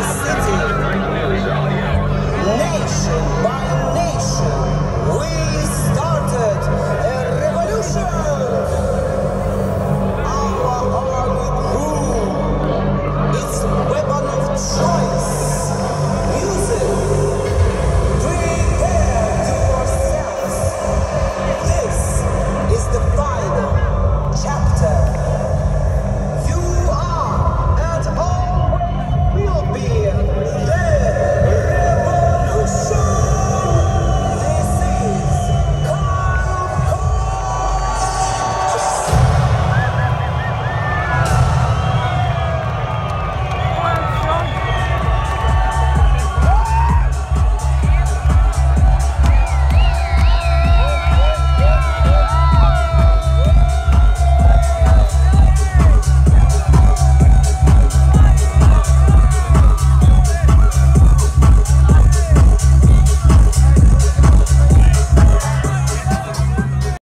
It's, it's